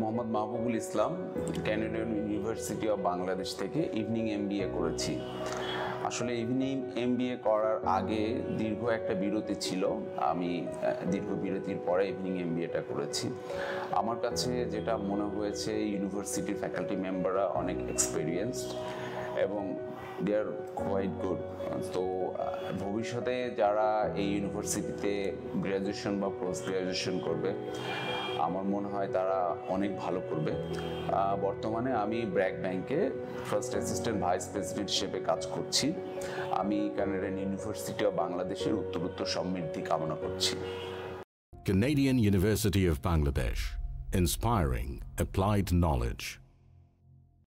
Mohammad Mahbubul Islam Canadian University of Bangladesh থেকে evening MBA করেছি। আসলে ইভিনিং এমবিএ করার আগে দীর্ঘ একটা বিরতি ছিল। আমি দীর্ঘ বিরতির পরে ইভিনিং এমবিএটা করেছি। আমার কাছে যেটা মনে হয়েছে ইউনিভার্সিটির ফ্যাকাল্টি মেম্বাররা অনেক এক্সপিরিয়েন্সড এবং দে আর কোয়াইট গুড তো ভবিষ্যতে যারা এই ইউনিভার্সিটিতে গ্র্যাজুয়েশন বা পোস্ট গ্র্যাজুয়েশন করবে আমার মনে হয় তারা অনেক ভালো করবে। বর্তমানে আমি ব্র্যাক ব্যাংকে ফার্স্ট অ্যাসিস্ট্যান্ট ভাইস প্রেসিডেন্ট হিসেবে কাজ করছি। আমি কানাডিয়ান ইউনিভার্সিটি অফ বাংলাদেশের উত্তরোত্তর সমৃদ্ধি কামনা করছি। Canadian University of Bangladesh, inspiring applied knowledge.